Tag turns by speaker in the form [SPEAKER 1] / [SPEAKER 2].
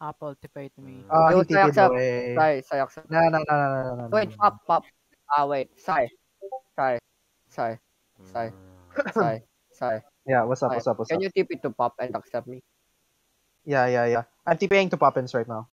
[SPEAKER 1] Apple TP to me.
[SPEAKER 2] Uh,
[SPEAKER 3] Yo,
[SPEAKER 2] he TP'd
[SPEAKER 3] accept.
[SPEAKER 2] away.
[SPEAKER 3] Sai, Sai, accept.
[SPEAKER 2] No, no, no, no, no, no, no.
[SPEAKER 3] Wait, pop, pop. Ah, wait. Sai. Sai. Sai. Sai. Sai. Sai.
[SPEAKER 2] Yeah, what's up,
[SPEAKER 3] Sai.
[SPEAKER 2] what's up, what's up?
[SPEAKER 3] Can you tip it to pop and accept me?
[SPEAKER 2] Yeah, yeah, yeah. I'm TPing to Poppins right now.